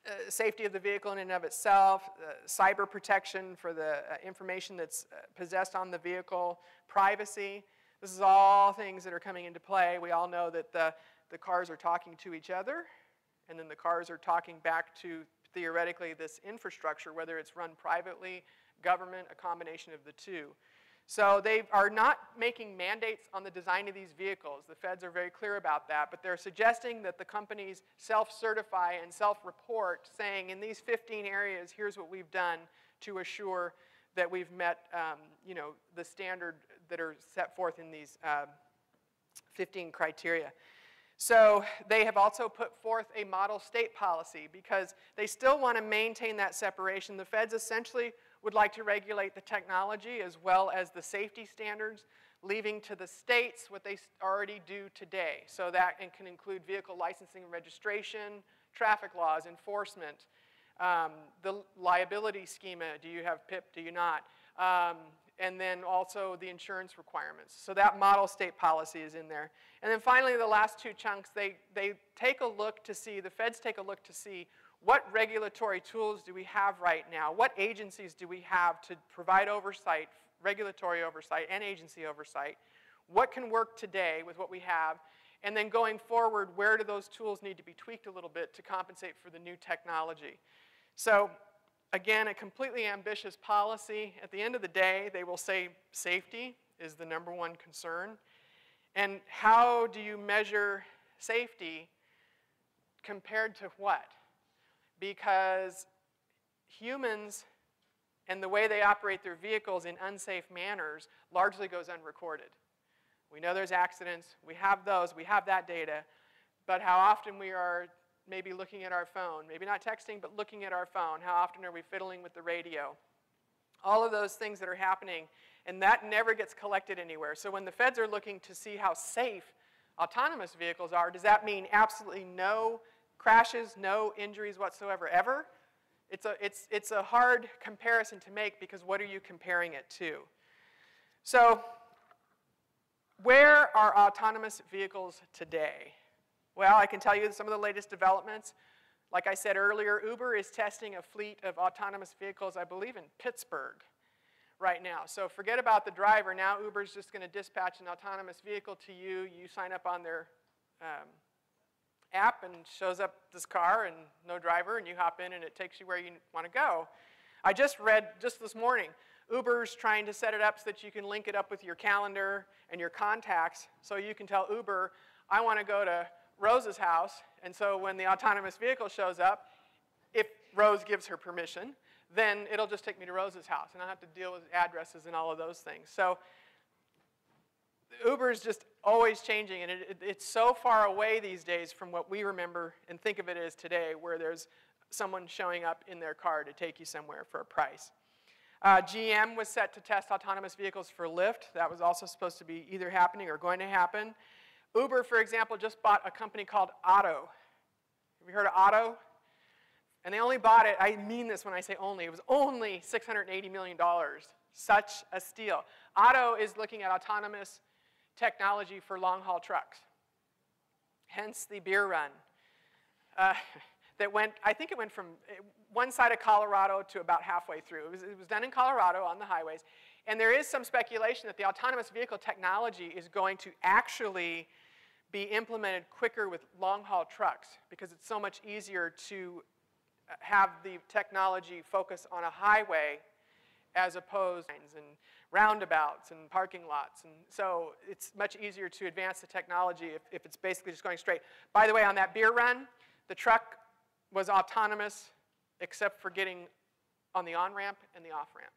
uh, safety of the vehicle in and of itself, uh, cyber protection for the uh, information that's uh, possessed on the vehicle, privacy. This is all things that are coming into play. We all know that the, the cars are talking to each other, and then the cars are talking back to theoretically this infrastructure, whether it's run privately, government, a combination of the two. So they are not making mandates on the design of these vehicles. The feds are very clear about that, but they're suggesting that the companies self-certify and self-report saying in these 15 areas, here's what we've done to assure that we've met um, you know, the standard that are set forth in these uh, 15 criteria. So they have also put forth a model state policy because they still want to maintain that separation. The feds essentially would like to regulate the technology as well as the safety standards, leaving to the states what they already do today. So that can include vehicle licensing and registration, traffic laws, enforcement, um, the liability schema, do you have PIP, do you not? Um, and then also the insurance requirements. So that model state policy is in there. And then finally, the last two chunks, they, they take a look to see, the feds take a look to see what regulatory tools do we have right now? What agencies do we have to provide oversight, regulatory oversight and agency oversight? What can work today with what we have? And then going forward, where do those tools need to be tweaked a little bit to compensate for the new technology? So Again, a completely ambitious policy. At the end of the day, they will say safety is the number one concern. And how do you measure safety compared to what? Because humans and the way they operate their vehicles in unsafe manners largely goes unrecorded. We know there's accidents, we have those, we have that data, but how often we are maybe looking at our phone, maybe not texting, but looking at our phone. How often are we fiddling with the radio? All of those things that are happening, and that never gets collected anywhere. So when the feds are looking to see how safe autonomous vehicles are, does that mean absolutely no crashes, no injuries whatsoever, ever? It's a, it's, it's a hard comparison to make because what are you comparing it to? So, where are autonomous vehicles today? Well, I can tell you some of the latest developments. Like I said earlier, Uber is testing a fleet of autonomous vehicles, I believe, in Pittsburgh right now. So forget about the driver. Now Uber is just going to dispatch an autonomous vehicle to you. You sign up on their um, app and shows up this car and no driver, and you hop in and it takes you where you want to go. I just read just this morning, Uber's trying to set it up so that you can link it up with your calendar and your contacts so you can tell Uber, I want to go to Rose's house, and so when the autonomous vehicle shows up, if Rose gives her permission, then it'll just take me to Rose's house, and I have to deal with addresses and all of those things. So Uber is just always changing, and it, it, it's so far away these days from what we remember and think of it as today, where there's someone showing up in their car to take you somewhere for a price. Uh, GM was set to test autonomous vehicles for Lyft. That was also supposed to be either happening or going to happen. Uber, for example, just bought a company called Otto. Have you heard of Otto? And they only bought it, I mean this when I say only, it was only $680 million. Such a steal. Otto is looking at autonomous technology for long haul trucks. Hence the beer run. Uh, that went, I think it went from one side of Colorado to about halfway through. It was, it was done in Colorado on the highways. And there is some speculation that the autonomous vehicle technology is going to actually be implemented quicker with long haul trucks because it's so much easier to uh, have the technology focus on a highway as opposed to roundabouts and parking lots. And so it's much easier to advance the technology if, if it's basically just going straight. By the way, on that beer run, the truck was autonomous except for getting on the on ramp and the off ramp.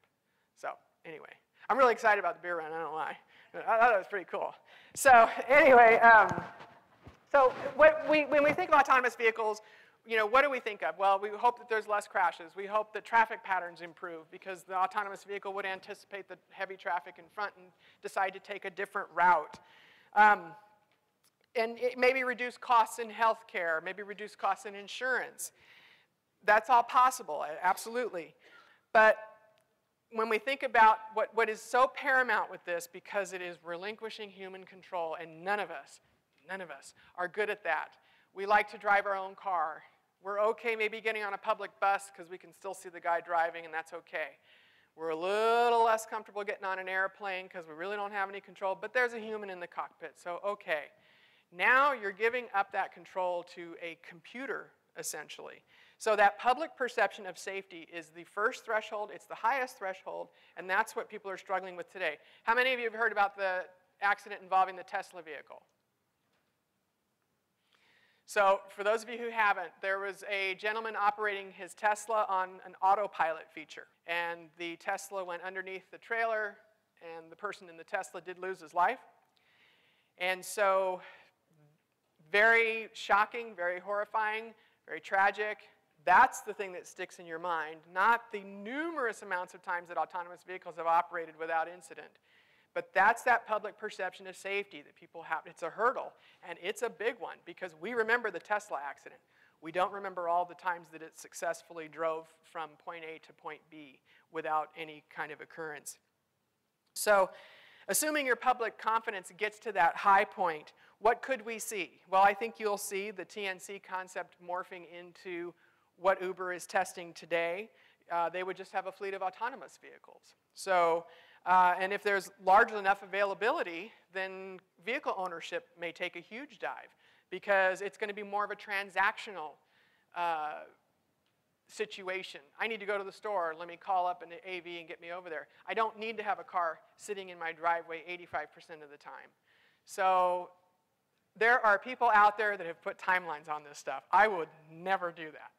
So Anyway, I'm really excited about the beer run, I don't why. I thought it was pretty cool. So anyway, um, so we, when we think of autonomous vehicles, you know, what do we think of? Well, we hope that there's less crashes. We hope that traffic patterns improve because the autonomous vehicle would anticipate the heavy traffic in front and decide to take a different route. Um, and maybe reduce costs in healthcare, maybe reduce costs in insurance. That's all possible, absolutely. But when we think about what, what is so paramount with this, because it is relinquishing human control, and none of us, none of us are good at that. We like to drive our own car. We're okay maybe getting on a public bus because we can still see the guy driving, and that's okay. We're a little less comfortable getting on an airplane because we really don't have any control, but there's a human in the cockpit, so okay. Now you're giving up that control to a computer, essentially. So that public perception of safety is the first threshold, it's the highest threshold, and that's what people are struggling with today. How many of you have heard about the accident involving the Tesla vehicle? So for those of you who haven't, there was a gentleman operating his Tesla on an autopilot feature. And the Tesla went underneath the trailer, and the person in the Tesla did lose his life. And so very shocking, very horrifying, very tragic. That's the thing that sticks in your mind, not the numerous amounts of times that autonomous vehicles have operated without incident. But that's that public perception of safety that people have. It's a hurdle, and it's a big one because we remember the Tesla accident. We don't remember all the times that it successfully drove from point A to point B without any kind of occurrence. So, assuming your public confidence gets to that high point, what could we see? Well, I think you'll see the TNC concept morphing into what Uber is testing today, uh, they would just have a fleet of autonomous vehicles. So, uh, and if there's large enough availability, then vehicle ownership may take a huge dive because it's going to be more of a transactional uh, situation. I need to go to the store, let me call up an AV and get me over there. I don't need to have a car sitting in my driveway 85% of the time. So there are people out there that have put timelines on this stuff. I would never do that.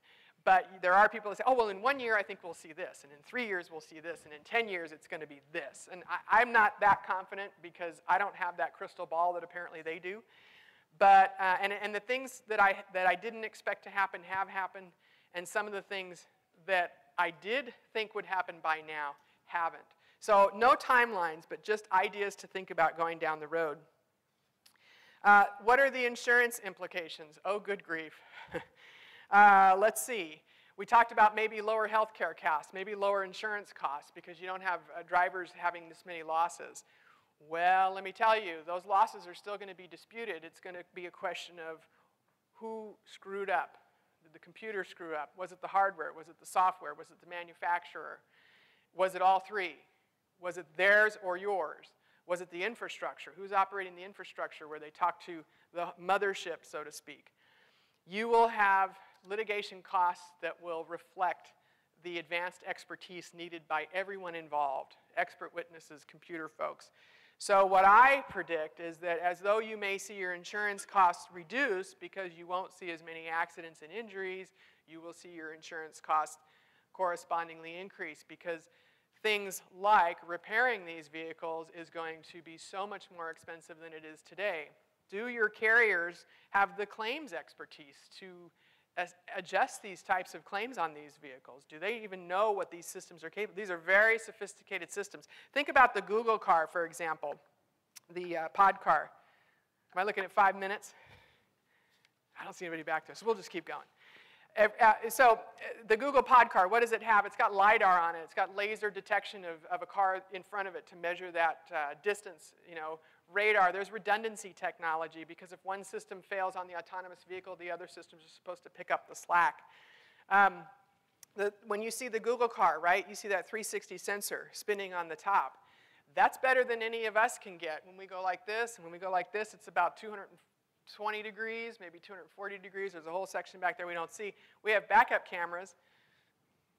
But there are people that say, oh, well, in one year I think we'll see this, and in three years we'll see this, and in 10 years it's going to be this. And I, am not that confident because I don't have that crystal ball that apparently they do. But, uh, and, and the things that I, that I didn't expect to happen have happened, and some of the things that I did think would happen by now haven't. So no timelines, but just ideas to think about going down the road. Uh, what are the insurance implications? Oh, good grief. uh, let's see. We talked about maybe lower health care costs, maybe lower insurance costs because you don't have uh, drivers having this many losses. Well, let me tell you, those losses are still going to be disputed. It's going to be a question of who screwed up. Did the computer screw up? Was it the hardware? Was it the software? Was it the manufacturer? Was it all three? Was it theirs or yours? Was it the infrastructure? Who's operating the infrastructure where they talk to the mothership, so to speak? You will have litigation costs that will reflect the advanced expertise needed by everyone involved, expert witnesses, computer folks. So what I predict is that as though you may see your insurance costs reduce because you won't see as many accidents and injuries, you will see your insurance costs correspondingly increase because things like repairing these vehicles is going to be so much more expensive than it is today. Do your carriers have the claims expertise to adjust these types of claims on these vehicles? Do they even know what these systems are capable? These are very sophisticated systems. Think about the Google car, for example, the uh, pod car. Am I looking at five minutes? I don't see anybody back there, so we'll just keep going. Uh, so uh, the Google Pod car, what does it have? It's got LiDAR on it. It's got laser detection of, of a car in front of it to measure that uh, distance, you know, radar. There's redundancy technology because if one system fails on the autonomous vehicle, the other systems are supposed to pick up the slack. Um, the, when you see the Google car, right, you see that 360 sensor spinning on the top. That's better than any of us can get. When we go like this, and when we go like this, it's about 200 20 degrees, maybe 240 degrees. There's a whole section back there we don't see. We have backup cameras.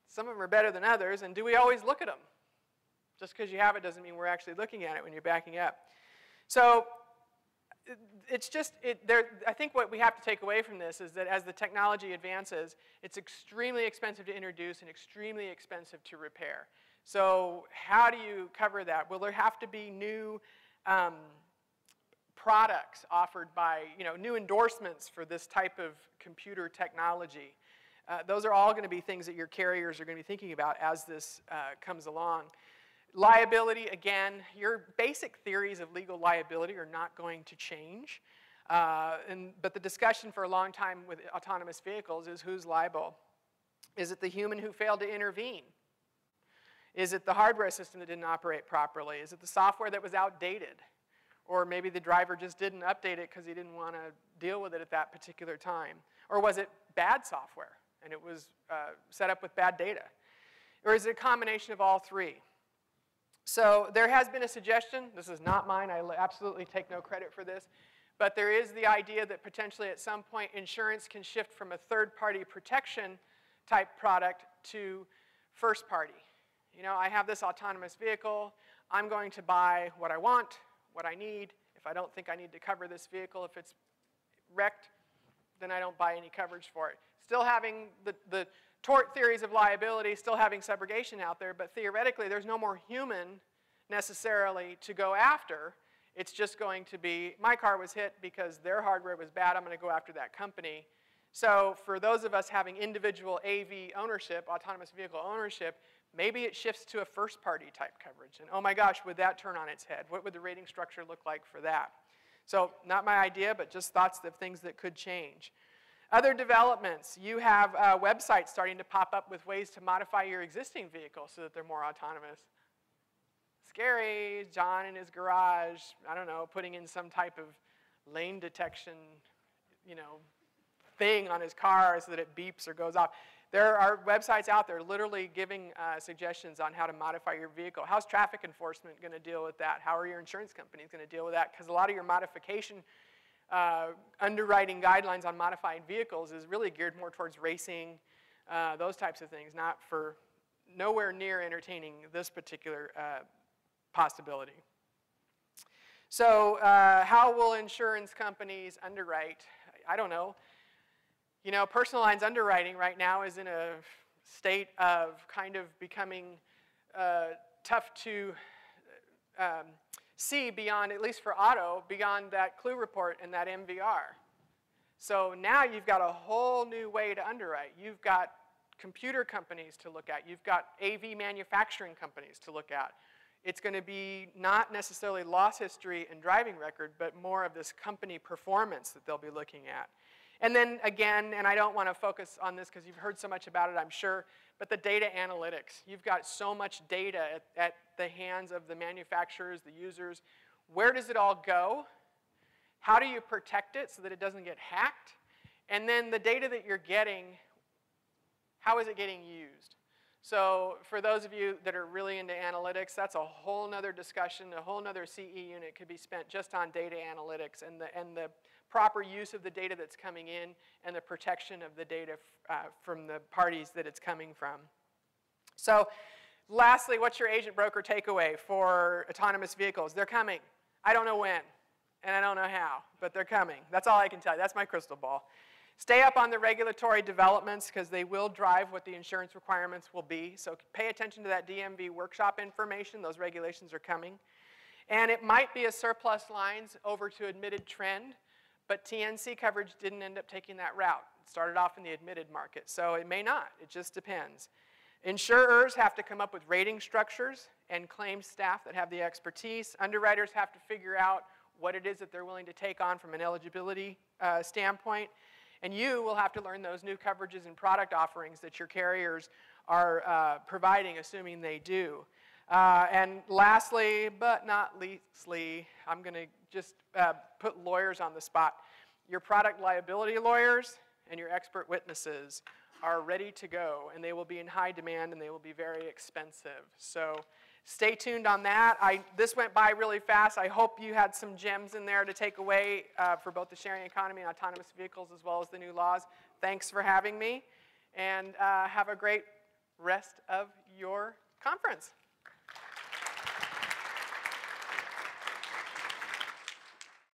Some of them are better than others, and do we always look at them? Just because you have it doesn't mean we're actually looking at it when you're backing up. So it's just, it, there, I think what we have to take away from this is that as the technology advances, it's extremely expensive to introduce and extremely expensive to repair. So how do you cover that? Will there have to be new um, products offered by, you know, new endorsements for this type of computer technology? Uh, those are all going to be things that your carriers are going to be thinking about as this uh, comes along. Liability, again, your basic theories of legal liability are not going to change. Uh, and, but the discussion for a long time with autonomous vehicles is who's liable? Is it the human who failed to intervene? Is it the hardware system that didn't operate properly? Is it the software that was outdated? Or maybe the driver just didn't update it because he didn't want to deal with it at that particular time? Or was it bad software and it was uh, set up with bad data? Or is it a combination of all three? So there has been a suggestion, this is not mine, I absolutely take no credit for this, but there is the idea that potentially at some point insurance can shift from a third party protection type product to first party. You know, I have this autonomous vehicle, I'm going to buy what I want, what I need. If I don't think I need to cover this vehicle, if it's wrecked, then I don't buy any coverage for it. Still having the, the tort theories of liability, still having subrogation out there, but theoretically there's no more human necessarily to go after. It's just going to be, my car was hit because their hardware was bad, I'm going to go after that company. So for those of us having individual AV ownership, autonomous vehicle ownership, maybe it shifts to a first party type coverage. And oh my gosh, would that turn on its head? What would the rating structure look like for that? So not my idea, but just thoughts of things that could change. Other developments, you have uh, websites starting to pop up with ways to modify your existing vehicle so that they're more autonomous. Scary, John in his garage, I don't know, putting in some type of lane detection, you know, thing on his car so that it beeps or goes off. There are websites out there literally giving uh, suggestions on how to modify your vehicle. How's traffic enforcement going to deal with that? How are your insurance companies going to deal with that? Because a lot of your modification uh, underwriting guidelines on modifying vehicles is really geared more towards racing, uh, those types of things, not for nowhere near entertaining this particular uh, possibility. So uh, how will insurance companies underwrite? I don't know. You know, personal lines underwriting right now is in a state of kind of becoming uh, tough to um, see beyond, at least for auto, beyond that CLUE report and that MVR. So now you've got a whole new way to underwrite. You've got computer companies to look at. You've got AV manufacturing companies to look at. It's going to be not necessarily loss history and driving record, but more of this company performance that they'll be looking at. And then again, and I don't want to focus on this because you've heard so much about it, I'm sure, but the data analytics. You've got so much data at, at the hands of the manufacturers, the users. Where does it all go? How do you protect it so that it doesn't get hacked? And then the data that you're getting, how is it getting used? So for those of you that are really into analytics, that's a whole nother discussion, a whole nother CE unit could be spent just on data analytics and the, and the proper use of the data that's coming in and the protection of the data uh, from the parties that it's coming from. So lastly, what's your agent broker takeaway for autonomous vehicles? They're coming. I don't know when, and I don't know how, but they're coming. That's all I can tell you. That's my crystal ball. Stay up on the regulatory developments because they will drive what the insurance requirements will be. So pay attention to that DMV workshop information. Those regulations are coming. And it might be a surplus lines over to admitted trend. But TNC coverage didn't end up taking that route. It started off in the admitted market, so it may not. It just depends. Insurers have to come up with rating structures and claim staff that have the expertise. Underwriters have to figure out what it is that they're willing to take on from an eligibility uh, standpoint. And you will have to learn those new coverages and product offerings that your carriers are uh, providing, assuming they do. Uh, and lastly, but not leastly, I'm going to just uh, put lawyers on the spot. Your product liability lawyers and your expert witnesses are ready to go, and they will be in high demand and they will be very expensive. So stay tuned on that. I, this went by really fast. I hope you had some gems in there to take away uh, for both the sharing economy and autonomous vehicles as well as the new laws. Thanks for having me, and uh, have a great rest of your conference.